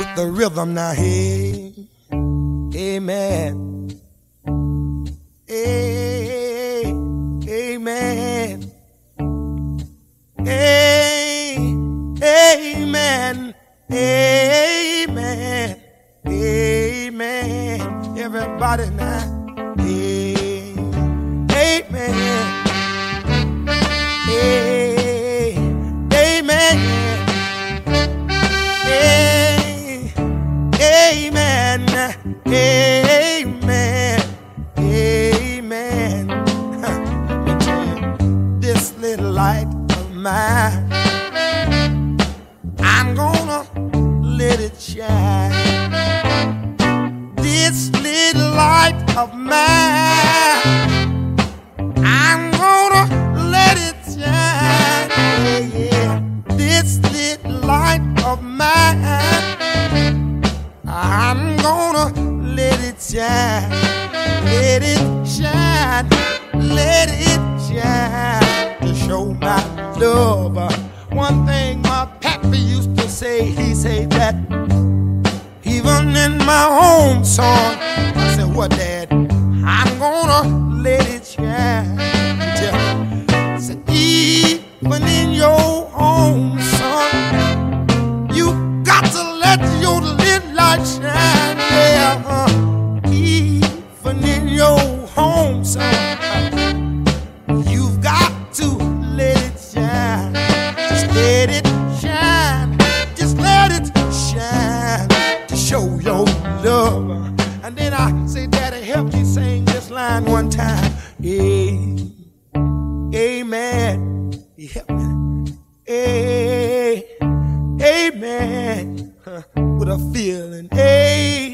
with the rhythm now. Hey, amen. Hey, amen. Hey, amen. Amen. Amen. Everybody now. Hey, amen. Amen. Amen. This little light of mine, I'm gonna let it shine. This little light of mine, I'm gonna let it shine. This little light of mine, let it shine. Let it shine. Let it shine to show my love. One thing my pappy used to say, he said that even in my home song, I said, What, Dad? I'm gonna let it shine. I said, Even in your home, son, you got to let your little light shine. You've got to let it shine. Just let it shine. Just let it shine to show your love. And then I say, Daddy, help me sing this line one time. Amen. Help me. Amen. With a feeling. Hey,